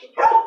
Thank you.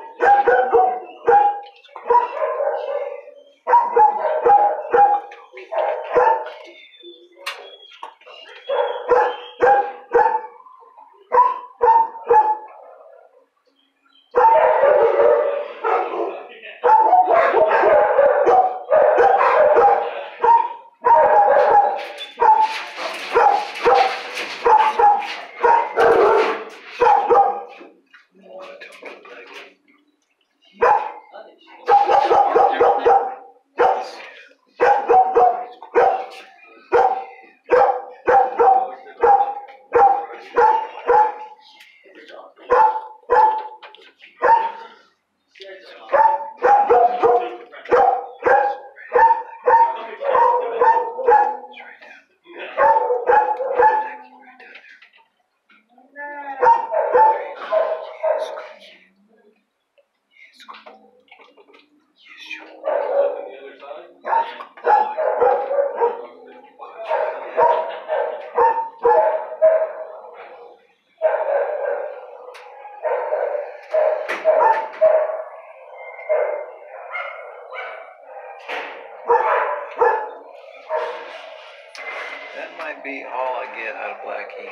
Be all I get out of Blackie.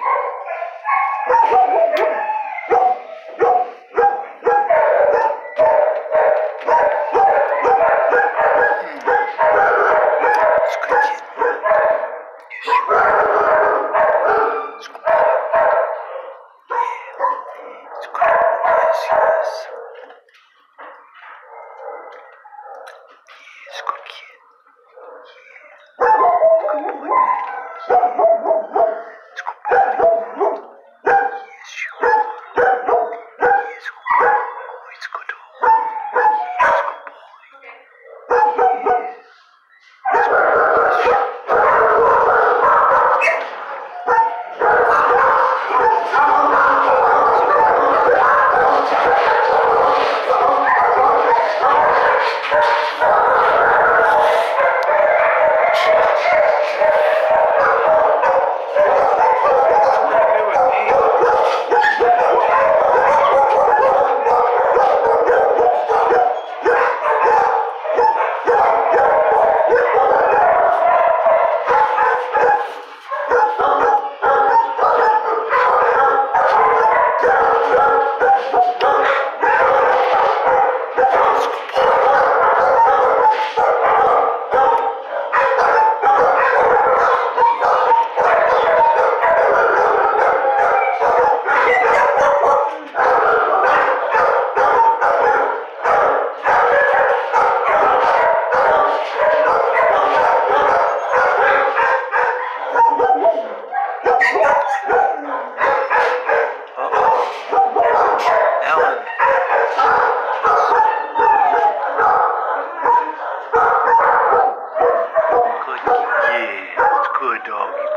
Good doggy.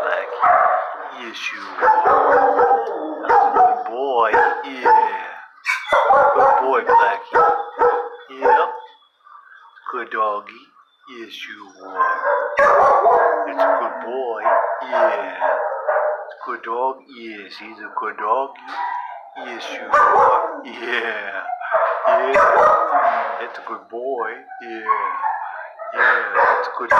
Yes, you are. That's a good boy. Yeah. Good boy, Blackie. Yep. Good doggy. Yes, you are. It's a good boy. Yeah. Good dog. Yes, he's a good dog. Yes, you are. Yeah. Yeah. It's a good boy. Yeah. Yeah. It's a